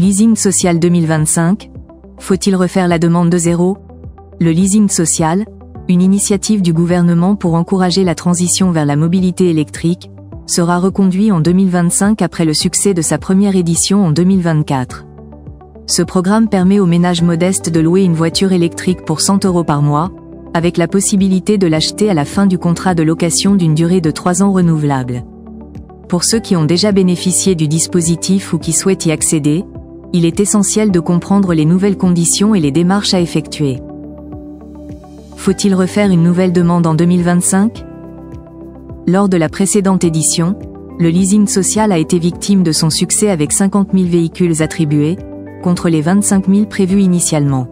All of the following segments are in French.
Leasing social 2025 Faut-il refaire la demande de zéro? Le leasing social, une initiative du gouvernement pour encourager la transition vers la mobilité électrique, sera reconduit en 2025 après le succès de sa première édition en 2024. Ce programme permet aux ménages modestes de louer une voiture électrique pour 100 euros par mois, avec la possibilité de l'acheter à la fin du contrat de location d'une durée de 3 ans renouvelable. Pour ceux qui ont déjà bénéficié du dispositif ou qui souhaitent y accéder, il est essentiel de comprendre les nouvelles conditions et les démarches à effectuer. Faut-il refaire une nouvelle demande en 2025 Lors de la précédente édition, le leasing social a été victime de son succès avec 50 000 véhicules attribués, contre les 25 000 prévus initialement.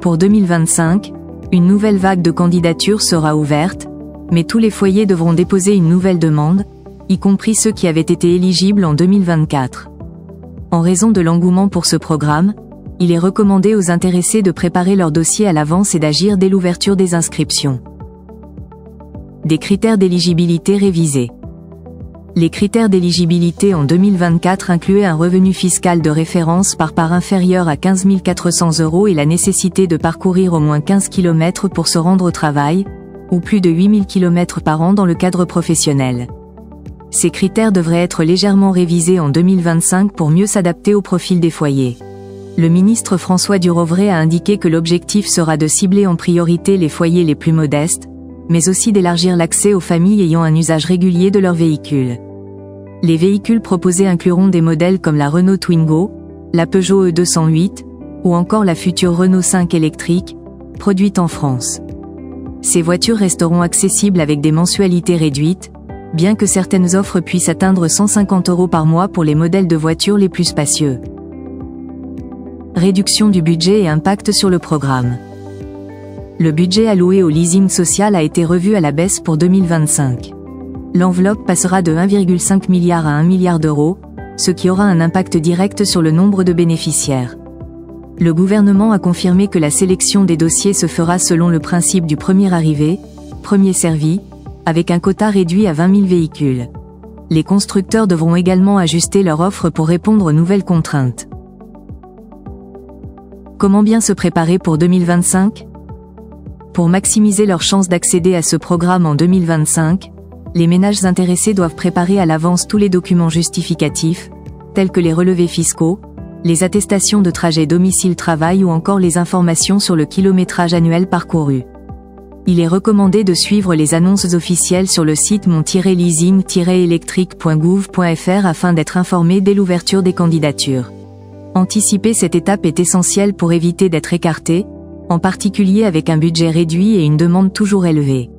Pour 2025, une nouvelle vague de candidatures sera ouverte, mais tous les foyers devront déposer une nouvelle demande, y compris ceux qui avaient été éligibles en 2024. En raison de l'engouement pour ce programme, il est recommandé aux intéressés de préparer leur dossier à l'avance et d'agir dès l'ouverture des inscriptions. Des critères d'éligibilité révisés. Les critères d'éligibilité en 2024 incluaient un revenu fiscal de référence par part inférieur à 15 400 euros et la nécessité de parcourir au moins 15 km pour se rendre au travail, ou plus de 8000 km par an dans le cadre professionnel. Ces critères devraient être légèrement révisés en 2025 pour mieux s'adapter au profil des foyers le ministre François Durovray a indiqué que l'objectif sera de cibler en priorité les foyers les plus modestes, mais aussi d'élargir l'accès aux familles ayant un usage régulier de leurs véhicules. Les véhicules proposés incluront des modèles comme la Renault Twingo, la Peugeot E208, ou encore la future Renault 5 électrique, produite en France. Ces voitures resteront accessibles avec des mensualités réduites, bien que certaines offres puissent atteindre 150 euros par mois pour les modèles de voitures les plus spacieux réduction du budget et impact sur le programme. Le budget alloué au leasing social a été revu à la baisse pour 2025. L'enveloppe passera de 1,5 milliard à 1 milliard d'euros, ce qui aura un impact direct sur le nombre de bénéficiaires. Le gouvernement a confirmé que la sélection des dossiers se fera selon le principe du premier arrivé, premier servi, avec un quota réduit à 20 000 véhicules. Les constructeurs devront également ajuster leur offre pour répondre aux nouvelles contraintes. Comment bien se préparer pour 2025 Pour maximiser leurs chances d'accéder à ce programme en 2025, les ménages intéressés doivent préparer à l'avance tous les documents justificatifs, tels que les relevés fiscaux, les attestations de trajet domicile-travail ou encore les informations sur le kilométrage annuel parcouru. Il est recommandé de suivre les annonces officielles sur le site mon-leasing-électrique.gouv.fr afin d'être informé dès l'ouverture des candidatures. Anticiper cette étape est essentiel pour éviter d'être écarté, en particulier avec un budget réduit et une demande toujours élevée.